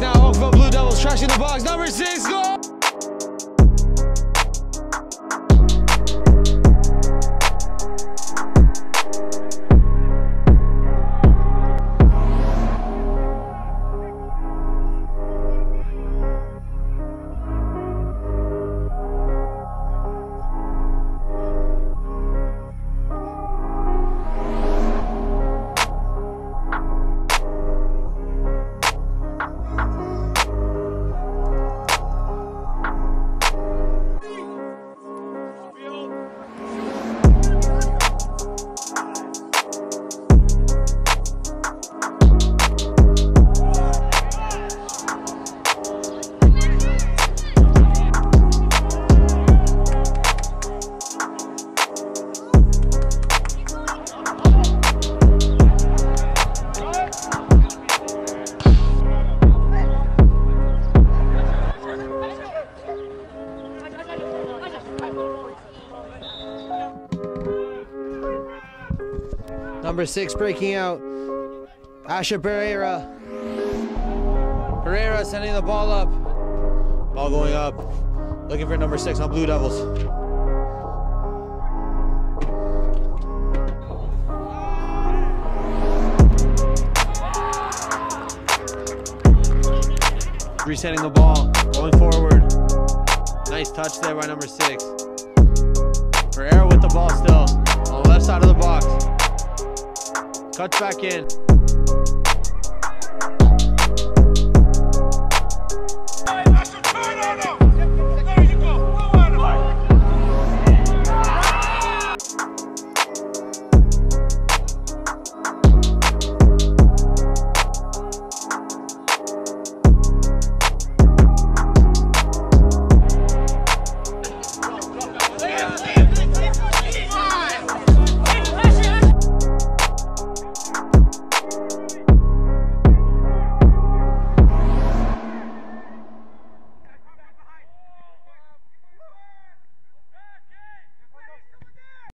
now. Oakville Blue Devils, trash in the box. Number six, goal! Number six breaking out. Asher Pereira. Pereira sending the ball up. Ball going up. Looking for number six on Blue Devils. Resetting the ball. Going forward. Nice touch there by number six. Pereira with the ball still. On the left side of the box. Cuts back in.